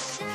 Nation.